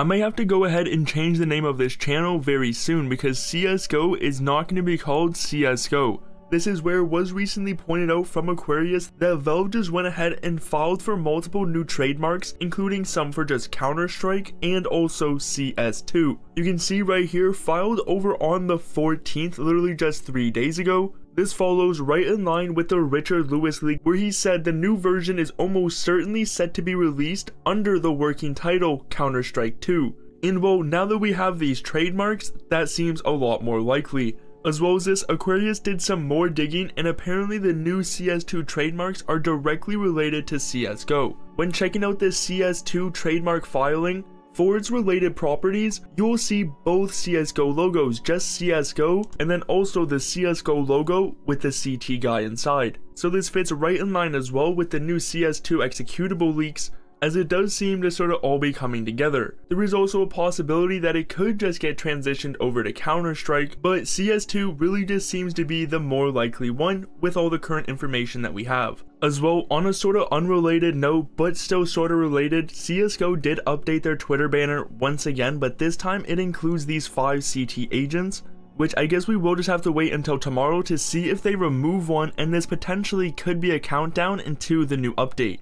I may have to go ahead and change the name of this channel very soon because CSGO is not going to be called CSGO. This is where it was recently pointed out from Aquarius that Valve just went ahead and filed for multiple new trademarks, including some for just Counter-Strike and also CS2. You can see right here filed over on the 14th, literally just 3 days ago. This follows right in line with the Richard Lewis leak where he said the new version is almost certainly set to be released under the working title Counter-Strike 2. And well, now that we have these trademarks, that seems a lot more likely. As well as this, Aquarius did some more digging and apparently the new CS2 trademarks are directly related to CSGO. When checking out this CS2 trademark filing, for its related properties, you'll see both CSGO logos, just CSGO, and then also the CSGO logo with the CT guy inside. So this fits right in line as well with the new CS2 executable leaks as it does seem to sort of all be coming together. There is also a possibility that it could just get transitioned over to Counter-Strike, but CS2 really just seems to be the more likely one with all the current information that we have. As well, on a sort of unrelated note, but still sort of related, CSGO did update their Twitter banner once again, but this time it includes these 5 CT agents, which I guess we will just have to wait until tomorrow to see if they remove one and this potentially could be a countdown into the new update.